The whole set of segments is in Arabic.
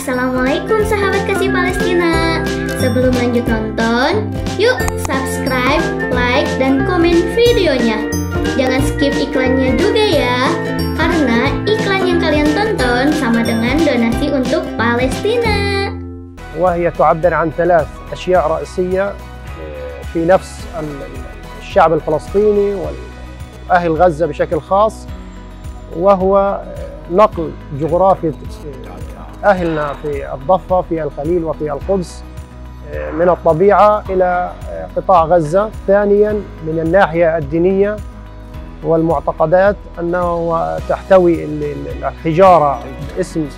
Assalamualaikum sahabat kasih Palestina. Sebelum lanjut nonton Yuk subscribe, like, dan komen videonya. Jangan skip iklannya juga ya Karena iklan yang kalian tonton sama dengan donasi untuk Palestina. وهي تعبر عن ثلاث أشياء رئيسية في نفس الشعب الفلسطيني وأهل غزة بشكل خاص وهو نقل جغرافية أهلنا في الضفة في الخليل وفي القدس من الطبيعة إلى قطاع غزة. ثانيا من الناحية الدينية والمعتقدات أنه تحتوي الحجارة باسم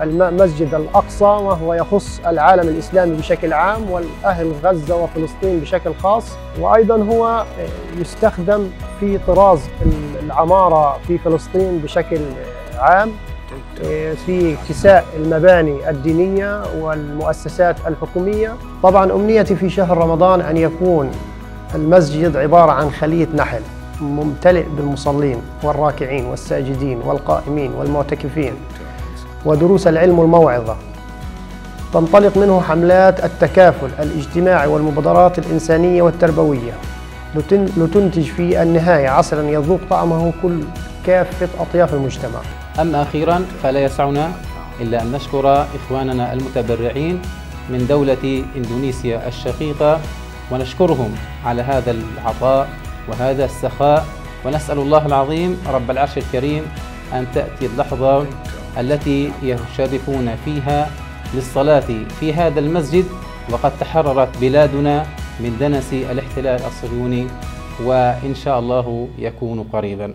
المسجد الأقصى وهو يخص العالم الإسلامي بشكل عام والأهل غزة وفلسطين بشكل خاص. وأيضا هو يستخدم في طراز العمارة في فلسطين بشكل عام. في كساء المباني الدينية والمؤسسات الحكومية. طبعا أمنيتي في شهر رمضان أن يكون المسجد عبارة عن خلية نحل ممتلئ بالمصلين والراكعين والساجدين والقائمين والمعتكفين ودروس العلم والموعظة تنطلق منه حملات التكافل الاجتماعي والمبادرات الإنسانية والتربوية. لتنتج في النهاية عسلا يذوق طعمه كل كافة أطياف المجتمع. أما أخيرا فلا يسعنا إلا أن نشكر إخواننا المتبرعين من دولة إندونيسيا الشقيقة ونشكرهم على هذا العطاء وهذا السخاء ونسأل الله العظيم رب العرش الكريم أن تأتي اللحظة التي يشرفون فيها للصلاة في هذا المسجد وقد تحررت بلادنا من دنس الاحتلال الصهيوني وإن شاء الله يكون قريبا.